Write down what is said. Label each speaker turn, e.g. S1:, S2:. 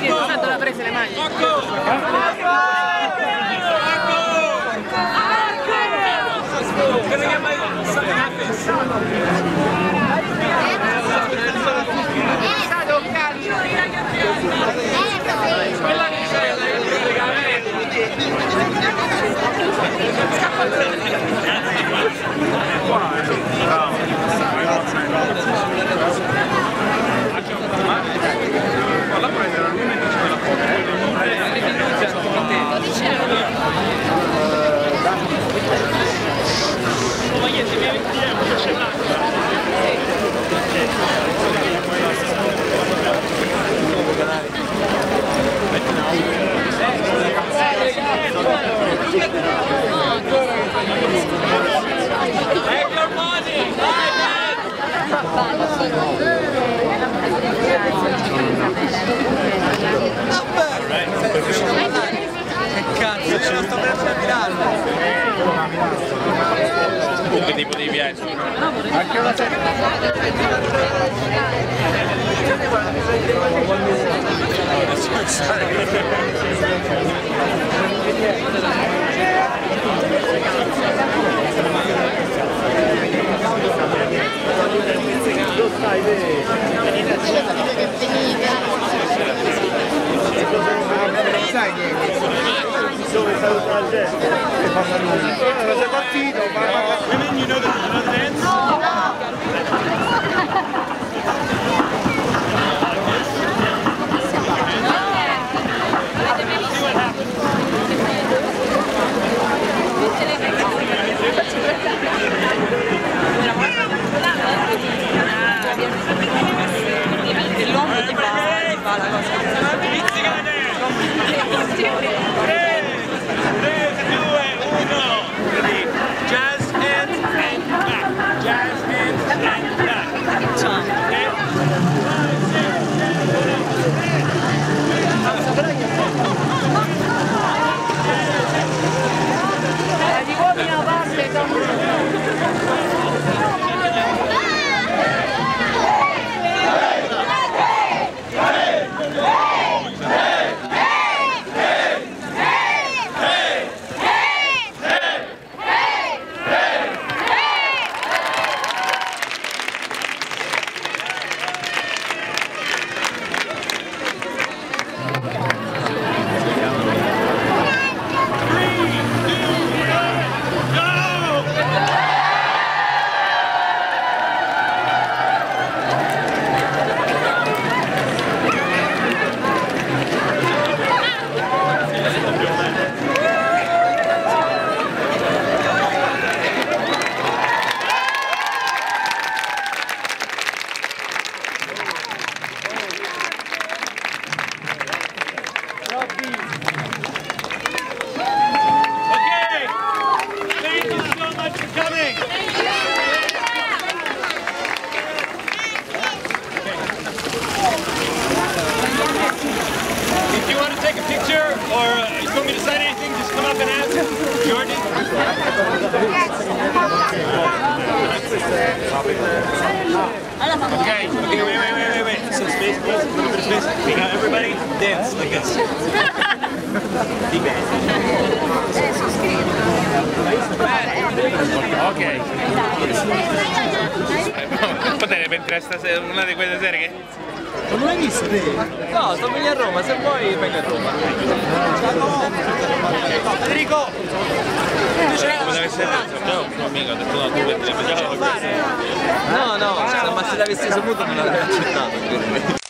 S1: Che, tanto
S2: la. Tipo di viaggio?
S1: Anche una sai che dove sta tutta la
S2: or uh, you want me to sign anything, just come up and ask. Jordan? Okay, okay, wait, wait, wait, wait, wait. Some space, please. A little bit of space. Now, everybody, dance like this. Band. Ok. Potete per stasera una di quelle serie che.
S1: Non l'hai visto te?
S3: No, sto venendo a Roma, se vuoi vengo a Roma.
S1: Federico
S2: essere No, no,
S3: ma se l'avessi saputo non l'avrei accettato.